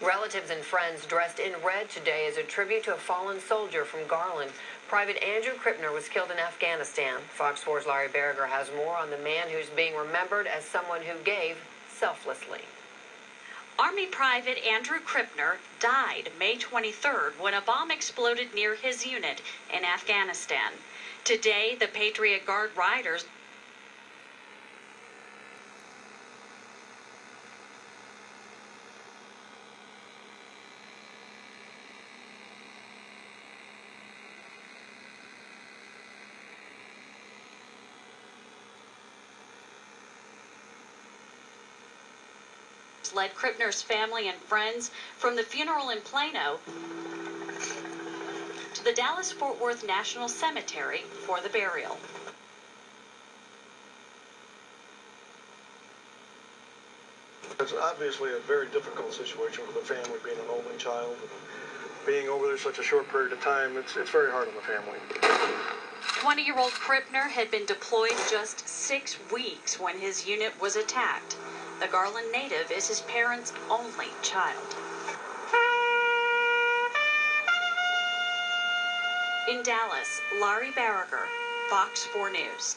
Relatives and friends dressed in red today as a tribute to a fallen soldier from Garland. Private Andrew Krippner was killed in Afghanistan. Fox 4's Lari Barager has more on the man who's being remembered as someone who gave selflessly. Army Private Andrew Krippner died May 23rd when a bomb exploded near his unit in Afghanistan. Today, the Patriot Guard riders led Krippner's family and friends from the funeral in Plano to the Dallas Fort Worth National Cemetery for the burial. It's obviously a very difficult situation for the family, being an only child, and being over there such a short period of time. It's, it's very hard on the family. 20 year old Krippner had been deployed just six weeks when his unit was attacked. The Garland native is his parents' only child. In Dallas, Lari Barager, Fox 4 News.